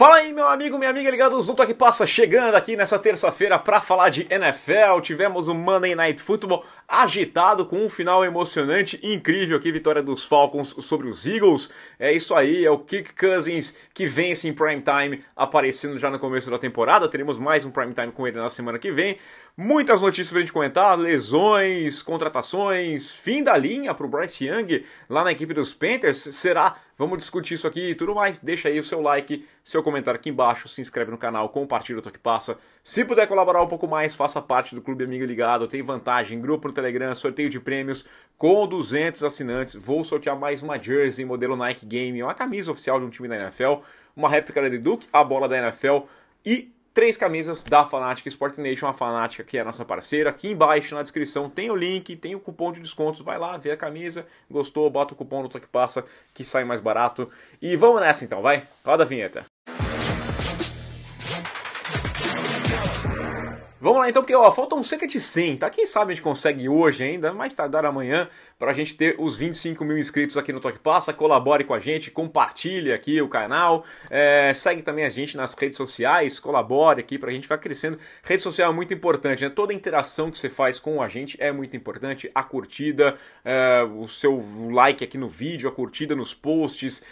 Fala aí, meu amigo, minha amiga ligados no Toque Passa, chegando aqui nessa terça-feira para falar de NFL. Tivemos o Monday Night Football agitado com um final emocionante incrível aqui, vitória dos Falcons sobre os Eagles. É isso aí, é o Kirk Cousins que vence em prime time, aparecendo já no começo da temporada. Teremos mais um prime time com ele na semana que vem. Muitas notícias pra gente comentar, lesões, contratações, fim da linha pro Bryce Young lá na equipe dos Panthers. Será? Vamos discutir isso aqui e tudo mais. Deixa aí o seu like, seu comentário aqui embaixo, se inscreve no canal, compartilha o Toque Passa. Se puder colaborar um pouco mais, faça parte do Clube Amigo Ligado. Tem vantagem, grupo no Telegram, sorteio de prêmios com 200 assinantes. Vou sortear mais uma jersey modelo Nike Game, uma camisa oficial de um time da NFL, uma réplica da Duke, a bola da NFL e três camisas da Fanatic Sport Nation, a Fanatic que é a nossa parceira. Aqui embaixo na descrição tem o link, tem o cupom de descontos. Vai lá, vê a camisa, gostou, bota o cupom no Toque Passa que sai mais barato. E vamos nessa então, vai? Roda a vinheta. Vamos lá então, porque ó, faltam cerca de 100, tá? Quem sabe a gente consegue hoje ainda, mais tardar amanhã, para a gente ter os 25 mil inscritos aqui no Toque Passa. Colabore com a gente, compartilhe aqui o canal, é, segue também a gente nas redes sociais, colabore aqui para a gente vai crescendo. Rede social é muito importante, né? Toda interação que você faz com a gente é muito importante. A curtida, é, o seu like aqui no vídeo, a curtida nos posts,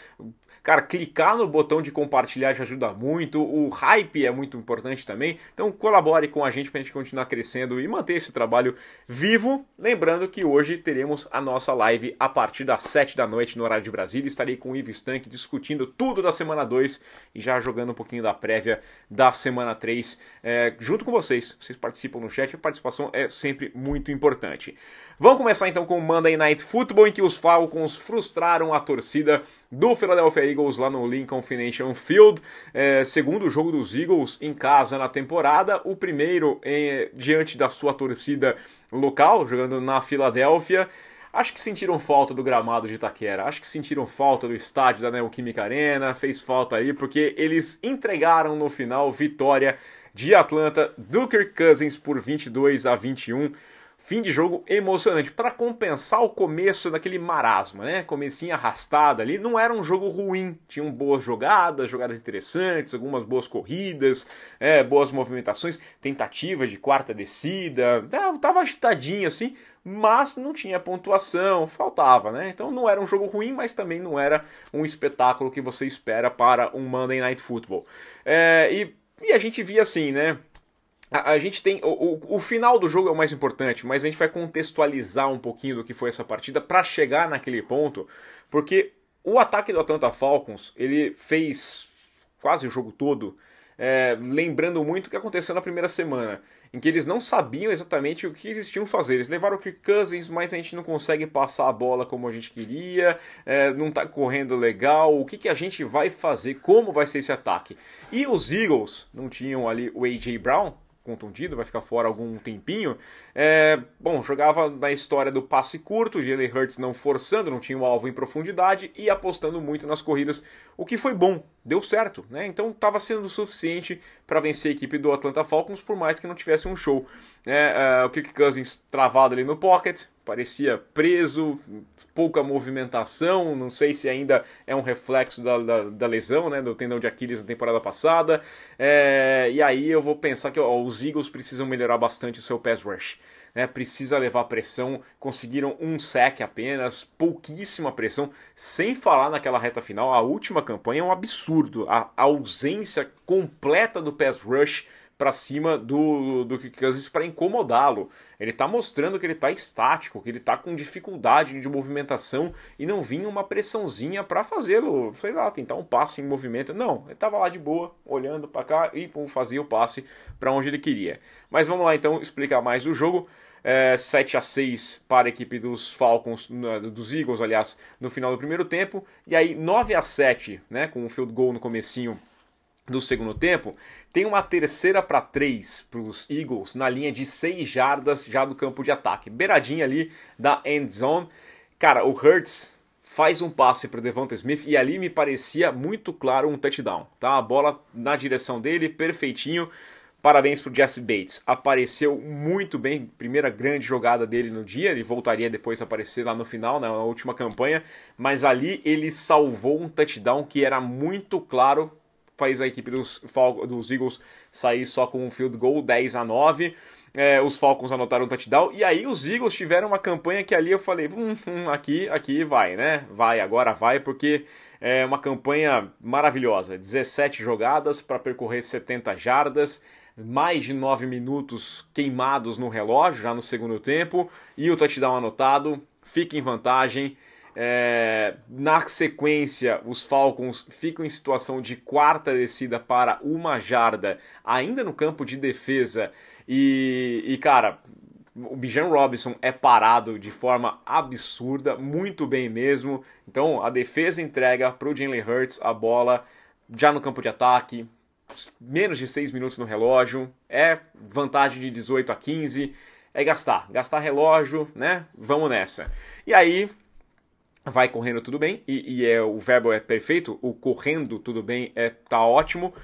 Cara, clicar no botão de compartilhar já ajuda muito. O hype é muito importante também. Então colabore com a gente para a gente continuar crescendo e manter esse trabalho vivo. Lembrando que hoje teremos a nossa live a partir das 7 da noite no horário de Brasília. Estarei com o Ivo Stank discutindo tudo da semana 2 e já jogando um pouquinho da prévia da semana 3 é, junto com vocês. Vocês participam no chat, a participação é sempre muito importante. Vamos começar então com o Monday Night Football, em que os Falcons frustraram a torcida do Philadelphia Eagles lá no Lincoln Financial Field, é, segundo jogo dos Eagles em casa na temporada, o primeiro em, diante da sua torcida local, jogando na Filadélfia. Acho que sentiram falta do gramado de Itaquera, acho que sentiram falta do estádio da Neoquímica Arena, fez falta aí, porque eles entregaram no final vitória de Atlanta do Kirk Cousins por 22 a 21 fim de jogo emocionante para compensar o começo daquele marasmo, né? Comecinho arrastado ali, não era um jogo ruim, tinham boas jogadas, jogadas interessantes, algumas boas corridas, é, boas movimentações, tentativa de quarta descida, tava agitadinho assim, mas não tinha pontuação, faltava, né? Então não era um jogo ruim, mas também não era um espetáculo que você espera para um Monday Night Football. É, e, e a gente via assim, né? A, a, gente tem. O, o, o, final do jogo é o mais importante, mas a gente vai contextualizar um pouquinho do que foi essa partida para chegar naquele ponto, porque o ataque do Atlanta Falcons ele fez quase o jogo todo, é, lembrando muito o que aconteceu na primeira semana, em que eles não sabiam exatamente o que eles tinham que fazer. Eles levaram o Kirk Cousins, mas a gente não consegue passar a bola como a gente queria, é, não está correndo legal. O que, que a gente vai fazer? Como vai ser esse ataque? E os Eagles não tinham ali o A.J. Brown, contundido, vai ficar fora algum tempinho. É, bom, jogava na história do passe curto, Jalen Hurts não forçando, não tinha um alvo em profundidade e apostando muito nas corridas, o que foi bom, deu certo, né? Então estava sendo suficiente para vencer a equipe do Atlanta Falcons, por mais que não tivesse um show. É, é, o Kirk Cousins travado ali no pocket, parecia preso, pouca movimentação, não sei se ainda é um reflexo da, da, da lesão, né, do tendão de Aquiles na temporada passada. É, e aí eu vou pensar que ó, os Eagles precisam melhorar bastante o seu pass rush. Né, precisa levar pressão, conseguiram um sec apenas, pouquíssima pressão, sem falar naquela reta final. A última campanha é um absurdo, a, a ausência completa do pass rush para cima do, do Kirk Cousins para incomodá-lo. Ele está mostrando que ele está estático, que ele está com dificuldade de movimentação e não vinha uma pressãozinha para fazê-lo, sei lá, tentar um passe em movimento. Não, ele estava lá de boa, olhando para cá e pum, fazia o passe para onde ele queria. Mas vamos lá então explicar mais o jogo. É, 7 a 6 para a equipe dos Falcons, dos Eagles, aliás, no final do primeiro tempo, e aí 9 a 7, né, com um field goal no comecinho do segundo tempo, tem uma terceira para três para os Eagles na linha de seis jardas já do campo de ataque, beiradinha ali da end zone. Cara, o Hurts faz um passe para Devonta Smith e ali me parecia muito claro um touchdown, tá? A bola na direção dele, perfeitinho. Parabéns para o Jesse Bates. Apareceu muito bem, primeira grande jogada dele no dia. Ele voltaria depois a aparecer lá no final, na última campanha. Mas ali ele salvou um touchdown que era muito claro faz a equipe dos, dos Eagles sair só com um field goal 10 a 9. É, os Falcons anotaram um touchdown, e aí os Eagles tiveram uma campanha que ali eu falei, hum, hum, aqui, aqui vai, né? Vai, agora vai, porque é uma campanha maravilhosa. 17 jogadas para percorrer 70 jardas, mais de 9 minutos queimados no relógio, já no segundo tempo, e o touchdown anotado, fica em vantagem. É, na sequência, os Falcons ficam em situação de quarta descida para uma jarda, ainda no campo de defesa. E, e cara, o Bijan Robinson é parado de forma absurda, muito bem mesmo. Então a defesa entrega para o Jalen Hurts a bola já no campo de ataque, menos de 6 minutos no relógio, é vantagem de 18 a 15, é gastar, gastar relógio, né? Vamos nessa. E aí vai correndo tudo bem, e, e é, o verbo é perfeito, o correndo tudo bem é tá ótimo.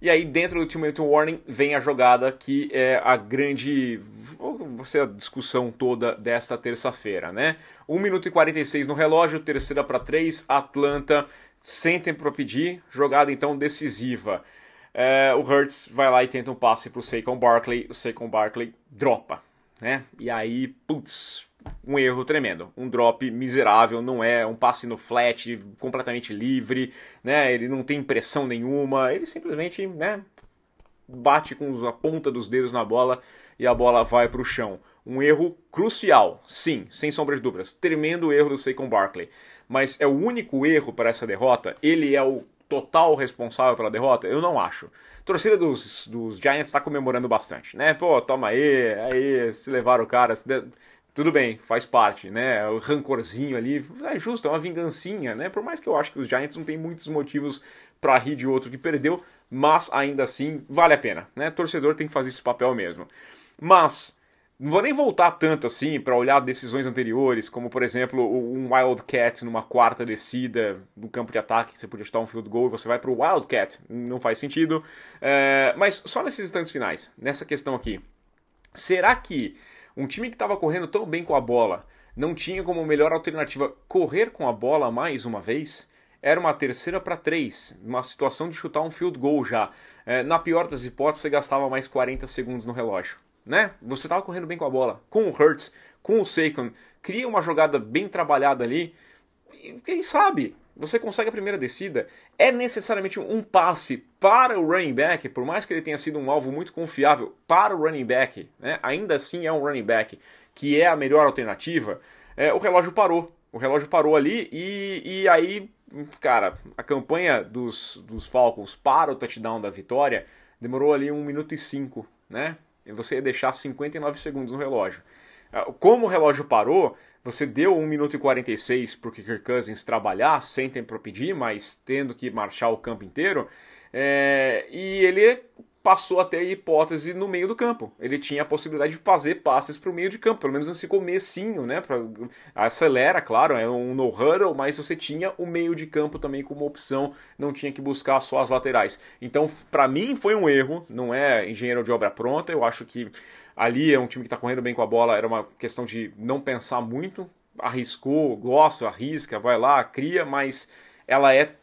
E aí, dentro do Ultimate Warning, vem a jogada que é a grande. Você a discussão toda desta terça-feira, né? 1 minuto e 46 no relógio, terceira para 3, Atlanta, sem tempo para pedir, jogada então decisiva. É, o Hurts vai lá e tenta um passe para o Saquon Barkley, o Saquon Barkley dropa, né? E aí, putz, um erro tremendo, um drop miserável, não é um passe no flat, completamente livre, né? Ele não tem pressão nenhuma, ele simplesmente, né, bate com a ponta dos dedos na bola e a bola vai para o chão. Um erro crucial, sim, sem sombra de dúvidas. Tremendo erro do Saquon Barkley. Mas é o único erro para essa derrota? Ele é o total responsável pela derrota? Eu não acho. A torcida dos, dos Giants está comemorando bastante, né? Pô, toma aí, aí, se levaram o cara. Tudo bem, faz parte, né? O rancorzinho ali é justo, é uma vingancinha, né? Por mais que eu acho que os Giants não tem muitos motivos para rir de outro que perdeu, mas ainda assim vale a pena, né? Torcedor tem que fazer esse papel mesmo. Mas não vou nem voltar tanto assim para olhar decisões anteriores, como por exemplo um Wildcat numa quarta descida no campo de ataque, que você podia chutar um field goal e você vai para o Wildcat, não faz sentido. É, mas só nesses instantes finais, nessa questão aqui, será que um time que estava correndo tão bem com a bola não tinha como melhor alternativa correr com a bola mais uma vez? Era uma terceira para três, uma situação de chutar um field goal já. É, na pior das hipóteses, você gastava mais 40 segundos no relógio. Né? Você estava correndo bem com a bola, com o Hurts, com o Saquon, cria uma jogada bem trabalhada ali. E quem sabe você consegue a primeira descida, é necessariamente um passe para o running back, por mais que ele tenha sido um alvo muito confiável para o running back, né? ainda assim é um running back que é a melhor alternativa, é, o relógio parou. O relógio parou ali e, e aí, cara, a campanha dos, dos Falcons para o touchdown da vitória demorou ali 1 minuto e 5, né? E você ia deixar 59 segundos no relógio. Como o relógio parou, você deu 1 minuto e 46 para o Kirk Cousins trabalhar, sem tempo para pedir, mas tendo que marchar o campo inteiro. É, e ele passou a ter a hipótese no meio do campo. Ele tinha a possibilidade de fazer passes para o meio de campo, pelo menos nesse comecinho, né? Pra, acelera, claro, é um no-huddle, mas você tinha o meio de campo também como opção, não tinha que buscar só as laterais. Então, para mim, foi um erro, não é engenheiro de obra pronta, eu acho que ali é um time que está correndo bem com a bola, era uma questão de não pensar muito, arriscou, gosta, arrisca, vai lá, cria, mas ela é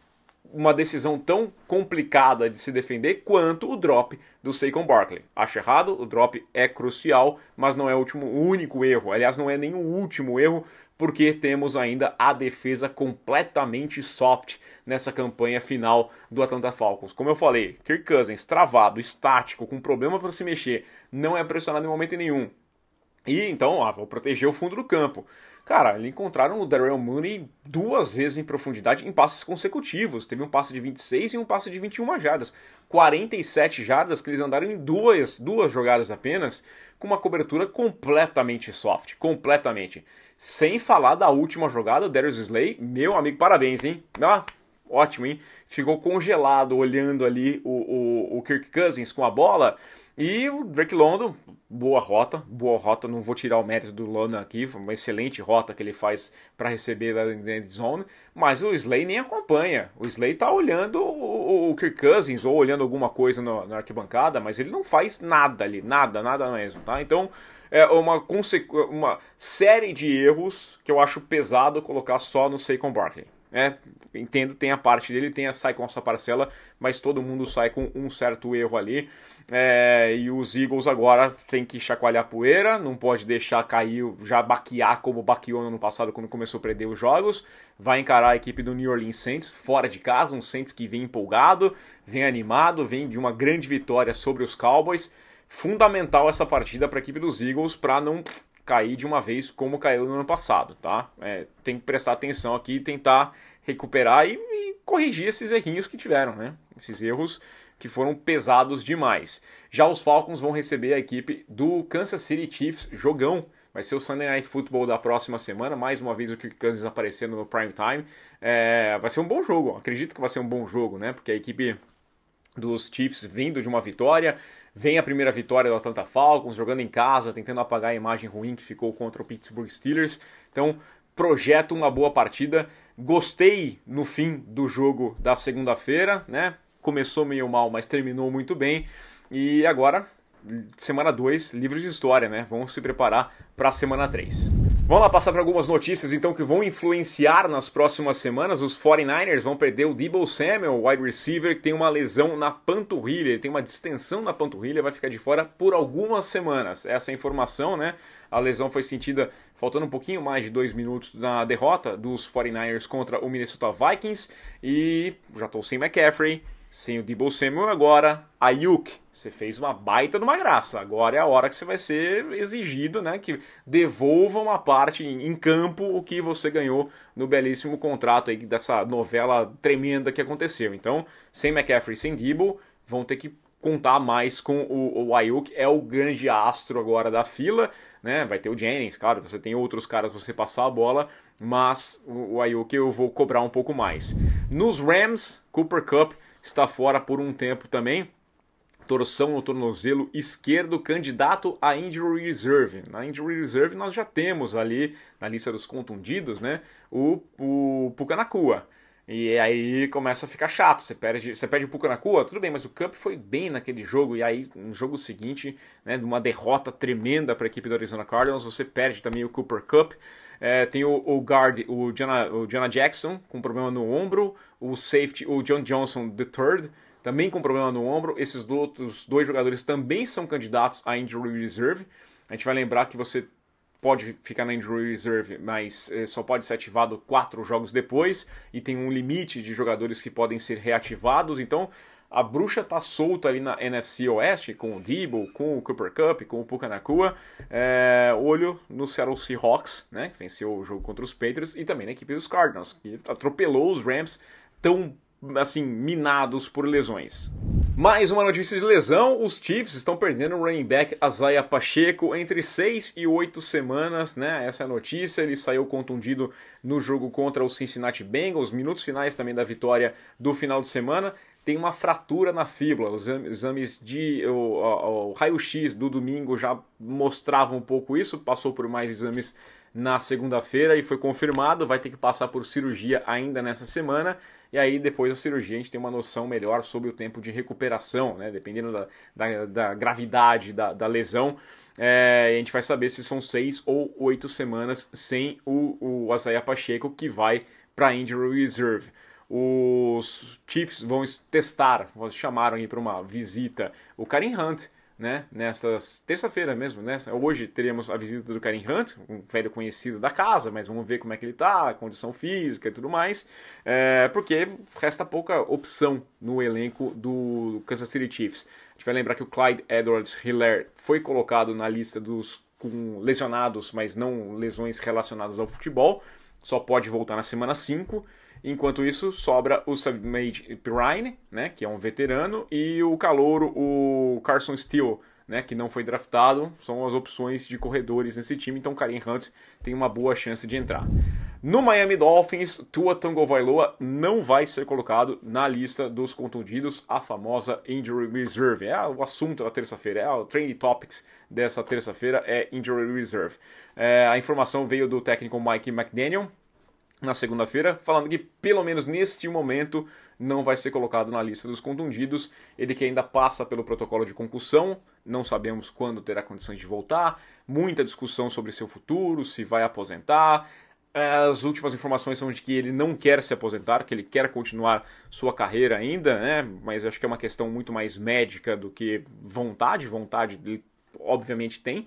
uma decisão tão complicada de se defender quanto o drop do Saquon Barkley. Acho errado, o drop é crucial, mas não é o, último, único erro. Aliás, não é nem o último erro, porque temos ainda a defesa completamente soft nessa campanha final do Atlanta Falcons. Como eu falei, Kirk Cousins travado, estático, com problema para se mexer, não é pressionado em momento nenhum. E então, ah, vou proteger o fundo do campo. Cara, eles encontraram o Darrell Mooney duas vezes em profundidade em passes consecutivos. Teve um passe de 26 e um passe de 21 jardas. 47 jardas que eles andaram em duas, duas jogadas apenas, com uma cobertura completamente soft. Completamente. Sem falar da última jogada, Darius Slay, meu amigo, parabéns, hein? Ah, ótimo, hein? Ficou congelado olhando ali o, o, o Kirk Cousins com a bola. E o Drake London, boa rota, boa rota, não vou tirar o mérito do London aqui, uma excelente rota que ele faz para receber da end zone, mas o Slay nem acompanha. O Slay tá olhando o, o Kirk Cousins ou olhando alguma coisa no, na arquibancada, mas ele não faz nada ali, nada, nada mesmo, tá? Então, é uma, uma série de erros que eu acho pesado colocar só no Saquon Barkley. É, entendo, tem a parte dele, tem a sai com a sua parcela, mas todo mundo sai com um certo erro ali. É, e os Eagles agora tem que chacoalhar poeira, não pode deixar cair, já baquear como baqueou no ano passado quando começou a perder os jogos. Vai encarar a equipe do New Orleans Saints fora de casa, um Saints que vem empolgado, vem animado, vem de uma grande vitória sobre os Cowboys. Fundamental essa partida para a equipe dos Eagles para não cair de uma vez como caiu no ano passado, tá? É, tem que prestar atenção aqui tentar recuperar e, e, corrigir esses errinhos que tiveram, né? Esses erros que foram pesados demais. Já os Falcons vão receber a equipe do Kansas City Chiefs, jogão. Vai ser o Sunday Night Football da próxima semana, mais uma vez o Cousins aparecendo no prime time. É, vai ser um bom jogo, acredito que vai ser um bom jogo, né? Porque a equipe dos Chiefs vindo de uma vitória, vem a primeira vitória do Atlanta Falcons, jogando em casa, tentando apagar a imagem ruim que ficou contra o Pittsburgh Steelers. Então, projeto uma boa partida. Gostei no fim do jogo da segunda-feira, né? Começou meio mal, mas terminou muito bem. E agora, semana 2, livro de história, né? Vamos se preparar para a semana 3. Vamos lá passar para algumas notícias então que vão influenciar nas próximas semanas. Os 49ers vão perder o Debo Samuel, wide receiver, que tem uma lesão na panturrilha, ele tem uma distensão na panturrilha, vai ficar de fora por algumas semanas. Essa é a informação, né? A lesão foi sentida faltando um pouquinho mais de dois minutos na derrota dos 49ers contra o Minnesota Vikings e já estou sem McCaffrey, sem o Debo Samuel agora, Ayuk, você fez uma baita de uma graça. Agora é a hora que você vai ser exigido, né, que devolva uma parte em campo o que você ganhou no belíssimo contrato aí dessa novela tremenda que aconteceu. Então, sem McCaffrey, sem Debo, vão ter que contar mais com o, o Ayuk, é o grande astro agora da fila, né? Vai ter o Jennings, claro, você tem outros caras você passar a bola, mas o, o Ayuk eu vou cobrar um pouco mais. Nos Rams, Cooper Cup está fora por um tempo também. Torção no tornozelo esquerdo, candidato a injury reserve. Na injury reserve nós já temos ali na lista dos contundidos, né, o, o Pucanacua. E aí começa a ficar chato. Você perde, você perde o Pucanacua, tudo bem, mas o Cup foi bem naquele jogo. E aí, no jogo seguinte, né, uma derrota tremenda para a equipe do Arizona Cardinals, você perde também o Cooper Cup. É, tem o, o guard, o Jonah, Jackson, com problema no ombro. O safety, o John Johnson III, também com problema no ombro. Esses outros dois jogadores também são candidatos a injury reserve. A gente vai lembrar que você pode ficar na injury reserve, mas eh, só pode ser ativado quatro jogos depois e tem um limite de jogadores que podem ser reativados. Então a bruxa tá solta ali na NFC Oeste, com o Debo, com o Cooper Cup, com o Puka Nakua. É, olho no Seattle Seahawks, né, que venceu o jogo contra os Patriots, e também na equipe dos Cardinals, que atropelou os Rams tão assim minados por lesões. Mais uma notícia de lesão: os Chiefs estão perdendo o running back Azaia Pacheco entre 6 e 8 semanas, né? Essa é a notícia. Ele saiu contundido no jogo contra o Cincinnati Bengals, minutos finais também da vitória do final de semana tem uma fratura na fíbula. Os exames de o, o, o raio-x do domingo já mostravam um pouco isso, passou por mais exames na segunda-feira e foi confirmado, vai ter que passar por cirurgia ainda nessa semana, e aí depois da cirurgia a gente tem uma noção melhor sobre o tempo de recuperação, né? dependendo da, da, da gravidade da, da lesão, é, a gente vai saber se são seis ou oito semanas sem o, o Azaia Pacheco, que vai para Injury Reserve os Chiefs vão testar, chamaram aí para uma visita o Karim Hunt, né? Nesta terça-feira mesmo, né? Hoje teríamos a visita do Karim Hunt, um velho conhecido da casa, mas vamos ver como é que ele tá, a condição física e tudo mais, é, porque resta pouca opção no elenco do Kansas City Chiefs. A gente vai lembrar que o Clyde Edwards Hiller foi colocado na lista dos com lesionados, mas não lesões relacionadas ao futebol, só pode voltar na semana 5. Enquanto isso, sobra o Submade Pirine, né, que é um veterano, e o calouro, o Carson Steele, né, que não foi draftado, são as opções de corredores nesse time, então Karim Hunt tem uma boa chance de entrar. No Miami Dolphins, Tua Tagovailoa não vai ser colocado na lista dos contundidos, a famosa Injury Reserve. É o assunto da terça-feira, é o Trending Topics dessa terça-feira, é Injury Reserve. É, a informação veio do técnico Mike McDaniel, na segunda-feira, falando que pelo menos neste momento não vai ser colocado na lista dos contundidos. Ele que ainda passa pelo protocolo de concussão, não sabemos quando terá condições de voltar. Muita discussão sobre seu futuro, se vai aposentar. As últimas informações são de que ele não quer se aposentar, que ele quer continuar sua carreira ainda, né? Mas acho que é uma questão muito mais médica do que vontade. Vontade ele obviamente tem.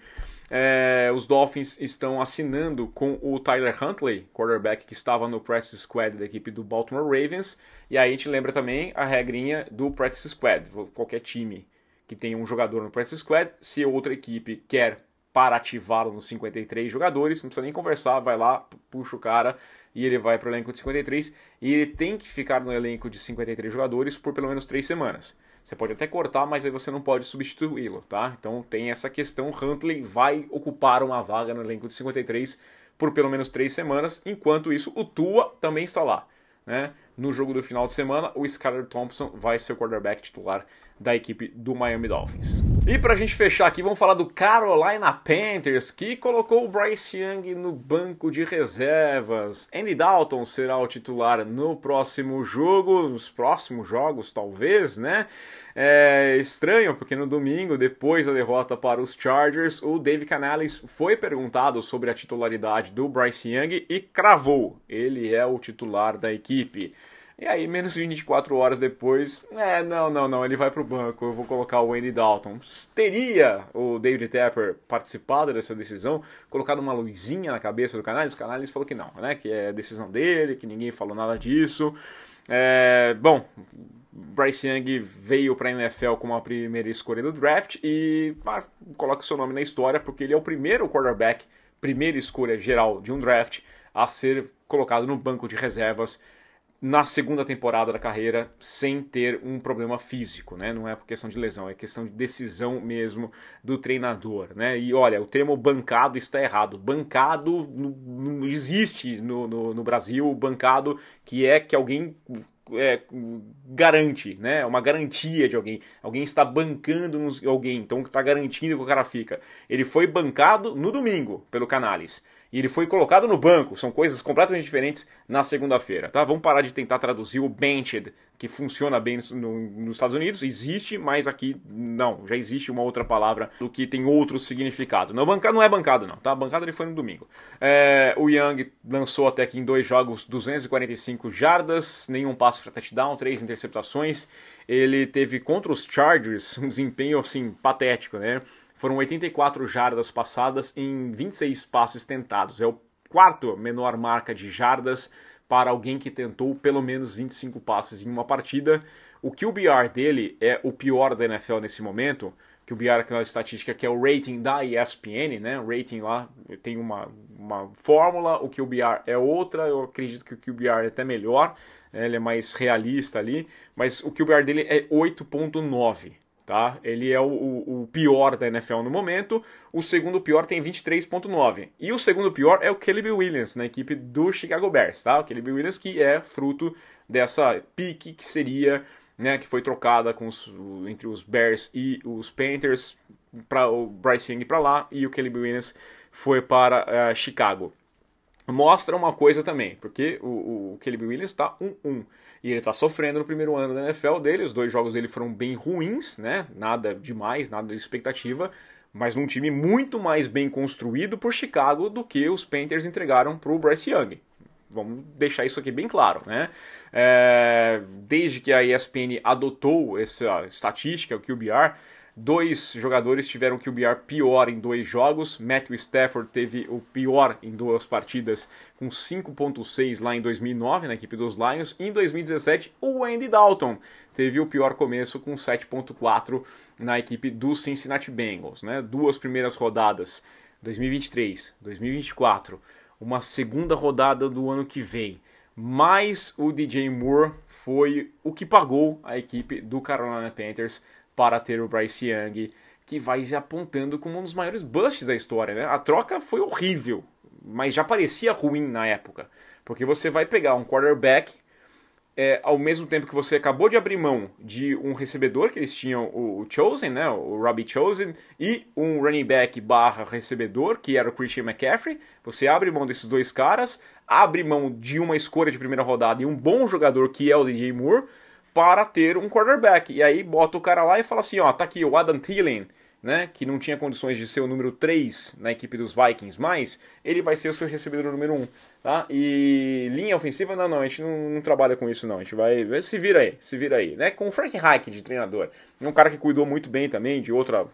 É, os Dolphins estão assinando com o Tyler Huntley, quarterback que estava no practice squad da equipe do Baltimore Ravens. E aí a gente lembra também a regrinha do practice squad. Qualquer time que tenha um jogador no practice squad, se outra equipe quer para ativá-lo nos 53 jogadores, não precisa nem conversar, vai lá, puxa o cara e ele vai para o elenco de 53 e ele tem que ficar no elenco de 53 jogadores por pelo menos três semanas. Você pode até cortar, mas aí você não pode substituí-lo, tá? Então tem essa questão. Huntley vai ocupar uma vaga no elenco de 53 por pelo menos três semanas. Enquanto isso, o Tua também está lá. Né? No jogo do final de semana, o Skyler Thompson vai ser o quarterback titular da equipe do Miami Dolphins. E para a gente fechar aqui, vamos falar do Carolina Panthers, que colocou o Bryce Young no banco de reservas. Andy Dalton será o titular no próximo jogo, nos próximos jogos, talvez, né? É estranho, porque no domingo, depois da derrota para os Chargers, o Dave Canales foi perguntado sobre a titularidade do Bryce Young e cravou: ele é o titular da equipe. E aí, menos de 24 horas depois, é, não, não, não, ele vai pro banco, eu vou colocar o Andy Dalton. Teria o David Tepper participado dessa decisão, colocado uma luzinha na cabeça do Canales? O Canales falou que não, né? Que é decisão dele, que ninguém falou nada disso. É, bom, Bryce Young veio para NFL como a primeira escolha do draft e ah, coloca seu nome na história porque ele é o primeiro quarterback, primeira escolha geral de um draft a ser colocado no banco de reservas na segunda temporada da carreira sem ter um problema físico, né? Não é questão de lesão, é questão de decisão mesmo do treinador, né? E olha, o termo bancado está errado. Bancado não existe no, no, no Brasil, bancado que é que alguém é, garante, né? É uma garantia de alguém. Alguém está bancando alguém, então está garantindo que o cara fica. Ele foi bancado no domingo pelo Canales e ele foi colocado no banco. São coisas completamente diferentes na segunda-feira, tá? Vamos parar de tentar traduzir o benched, que funciona bem no, nos Estados Unidos, existe, mas aqui não, já existe uma outra palavra do que tem outro significado. Não, bancado não é bancado não, tá? Bancado ele foi no domingo. É, o Young lançou até aqui em dois jogos 245 jardas, nenhum passo para touchdown, três interceptações. Ele teve contra os Chargers um desempenho assim patético, né? Foram 84 jardas passadas em 26 passes tentados. É o quarto menor marca de jardas para alguém que tentou pelo menos 25 passes em uma partida. O QBR dele é o pior da NFL nesse momento. QBR é aquela estatística que é o rating da ESPN, né? O rating lá tem uma, uma fórmula, o QBR é outra. Eu acredito que o QBR é até melhor, né? ele é mais realista ali, mas o QBR dele é 8.9 tá? Ele é o, o, o, pior da NFL no momento. O segundo pior tem 23.9. E o segundo pior é o Caleb Williams, na equipe do Chicago Bears, tá? O Caleb Williams que é fruto dessa pique que seria, né, que foi trocada com os, entre os Bears e os Panthers para o Bryce Young para lá e o Caleb Williams foi para uh, Chicago. Mostra uma coisa também, porque o, o Caleb Williams está 1-1. E ele está sofrendo no primeiro ano da NFL dele. Os dois jogos dele foram bem ruins, né? Nada demais, nada de expectativa. Mas num time muito mais bem construído por Chicago do que os Panthers entregaram para o Bryce Young. Vamos deixar isso aqui bem claro, né? É, desde que a ESPN adotou essa estatística, o QBR, Dois jogadores tiveram QBR pior em dois jogos. Matthew Stafford teve o pior em duas partidas, com 5.6 lá em 2009 na equipe dos Lions. E em 2017, o Andy Dalton teve o pior começo com 7.4 na equipe dos Cincinnati Bengals. Né? Duas primeiras rodadas, 2023, 2024, uma segunda rodada do ano que vem. Mas o DJ Moore foi o que pagou a equipe do Carolina Panthers para ter o Bryce Young, que vai se apontando como um dos maiores busts da história. Né? A troca foi horrível, mas já parecia ruim na época, porque você vai pegar um quarterback é, ao mesmo tempo que você acabou de abrir mão de um recebedor, que eles tinham o, Chosen, né, o Robbie Chosen, e um running back barra recebedor, que era o Christian McCaffrey, você abre mão desses dois caras, abre mão de uma escolha de primeira rodada e um bom jogador que é o DJ Moore, para ter um quarterback. E aí bota o cara lá e fala assim, ó, tá aqui o Adam Thielen, né, que não tinha condições de ser o número 3 na equipe dos Vikings, mas ele vai ser o seu recebedor número 1, tá? E linha ofensiva, não, não, a gente não, não trabalha com isso não, a gente vai, se vira aí, se vira aí, né? Com o Frank Reich de treinador, um cara que cuidou muito bem também de outro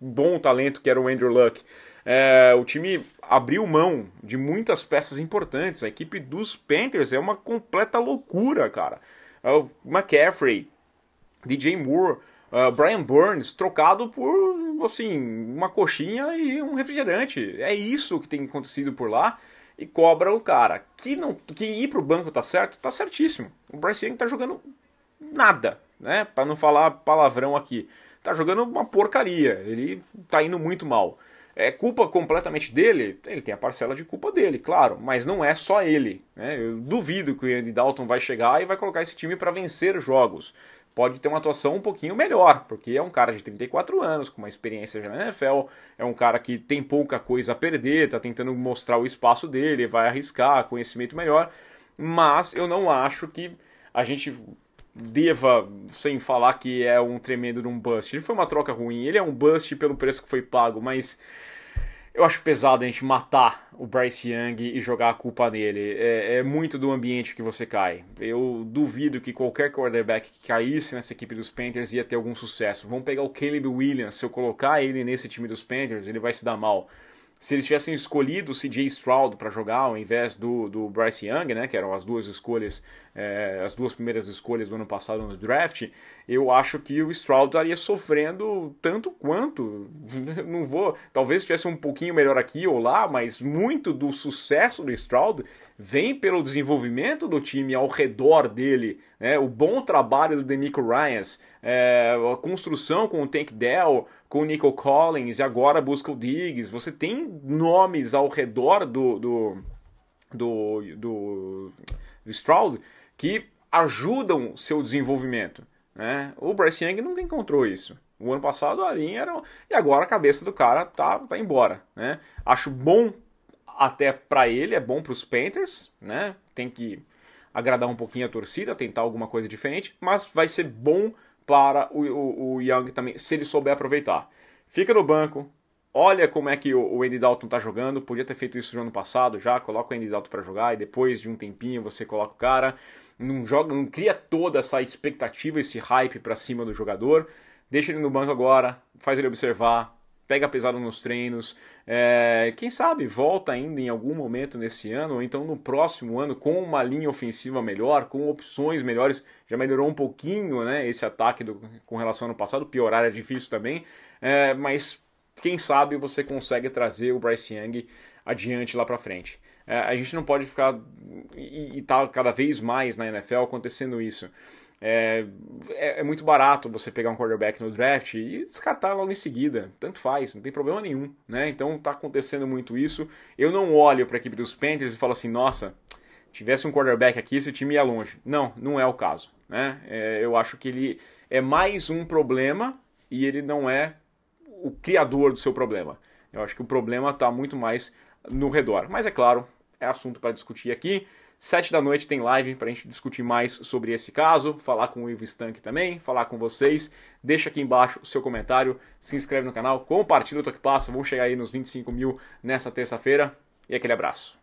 bom talento que era o Andrew Luck. É, o time abriu mão de muitas peças importantes, a equipe dos Panthers é uma completa loucura, cara. É McCaffrey, DJ Moore, uh, Brian Burns trocado por, assim, uma coxinha e um refrigerante. É isso que tem acontecido por lá e cobra o cara. Que, não, que ir pro banco tá certo? Tá certíssimo. O Bryce Young tá jogando nada, né? Para não falar palavrão aqui. Tá jogando uma porcaria. Ele tá indo muito mal. É culpa completamente dele? Ele tem a parcela de culpa dele, claro, mas não é só ele. Né? Eu duvido que o Andy Dalton vai chegar e vai colocar esse time para vencer jogos pode ter uma atuação um pouquinho melhor, porque é um cara de 34 anos, com uma experiência já na NFL, é um cara que tem pouca coisa a perder, está tentando mostrar o espaço dele, vai arriscar, conhecimento melhor, mas eu não acho que a gente deva, sem falar que é um tremendo de um bust. Ele foi uma troca ruim, ele é um bust pelo preço que foi pago, mas eu acho pesado a gente matar o Bryce Young e jogar a culpa nele. É, é, muito do ambiente que você cai. Eu duvido que qualquer quarterback que caísse nessa equipe dos Panthers ia ter algum sucesso. Vamos pegar o Caleb Williams. Se eu colocar ele nesse time dos Panthers, ele vai se dar mal se eles tivessem escolhido o CJ Stroud para jogar ao invés do, do Bryce Young, né, que eram as duas escolhas, é, as duas primeiras escolhas do ano passado no draft, eu acho que o Stroud estaria sofrendo tanto quanto. Não vou, talvez tivesse um pouquinho melhor aqui ou lá, mas muito do sucesso do Stroud vem pelo desenvolvimento do time ao redor dele, né? o bom trabalho do Denico Ryans, é, a construção com o Tank Dell, com o Nico Collins e agora busca o Diggs. Você tem nomes ao redor do, do, do, do, Stroud que ajudam seu desenvolvimento. Né? O Bryce Young nunca encontrou isso. O ano passado a linha era. E agora a cabeça do cara tá, tá embora. Né? Acho bom até para ele, é bom para os Panthers, né? Tem que agradar um pouquinho a torcida, tentar alguma coisa diferente, mas vai ser bom para o, o, o Young também, se ele souber aproveitar. Fica no banco, olha como é que o, Andy Dalton tá jogando, podia ter feito isso no ano passado já, coloca o Andy Dalton para jogar e depois de um tempinho você coloca o cara, não joga, não cria toda essa expectativa, esse hype para cima do jogador, deixa ele no banco agora, faz ele observar, pega pesado nos treinos. É, quem sabe volta ainda em algum momento nesse ano, ou então no próximo ano, com uma linha ofensiva melhor, com opções melhores. Já melhorou um pouquinho né, esse ataque do, com relação ao ano passado, piorar é difícil também, é, mas quem sabe você consegue trazer o Bryce Young adiante lá para frente. É, a gente não pode ficar e, e tá cada vez mais na NFL acontecendo isso. É, é, é, muito barato você pegar um quarterback no draft e descartar logo em seguida. Tanto faz, não tem problema nenhum. Né? Então tá acontecendo muito isso. Eu não olho para a equipe dos Panthers e falo assim, nossa, tivesse um quarterback aqui, esse time ia longe. Não, não é o caso. Né? É, eu acho que ele é mais um problema e ele não é o criador do seu problema. Eu acho que o problema está muito mais no redor. Mas é claro, é assunto para discutir aqui. Sete da noite tem live para a gente discutir mais sobre esse caso, falar com o Ivo Stank também, falar com vocês. Deixa aqui embaixo o seu comentário, se inscreve no canal, compartilha o Toque Passa, vamos chegar aí nos 25 mil nessa terça-feira. E aquele abraço.